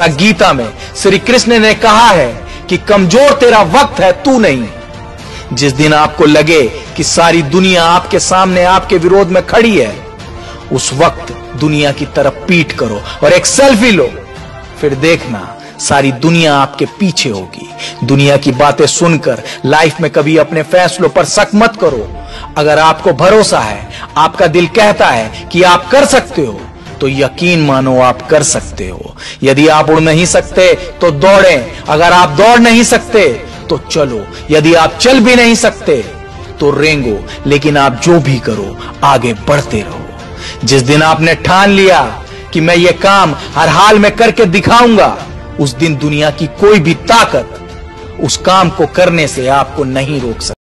गीता में श्री कृष्ण ने कहा है कि कमज़ोर तेरा वक्त है, तू नहीं। जिस दिन आपको लगे कि सारी दुनिया आपके सामने, आपके विरोध में खड़ी है, उस वक्त दुनिया की तरफ़ पीट करो और एक सेल्फी लो। फिर देखना, सारी दुनिया आपके पीछे होगी। दुनिया की बातें सुनकर, लाइफ में कभी अपने फैसलों पर शक मत करो। अगर आपको भरोसा है, आपका दिल कहता है कि आप कर सकते हो तो यकीन मानो आप कर सकते हो। यदि आप उड़ नहीं सकते तो दौड़ें। अगर आप दौड़ नहीं सकते तो चलो। यदि आप चल भी नहीं सकते तो रेंगो। लेकिन आप जो भी करो, आगे बढ़ते रहो। जिस दिन आपने ठान लिया कि मैं ये काम हर हाल में करके दिखाऊँगा, उस दिन दुनिया की कोई भी ताकत उस काम को करने से आपको नहीं रोक सकती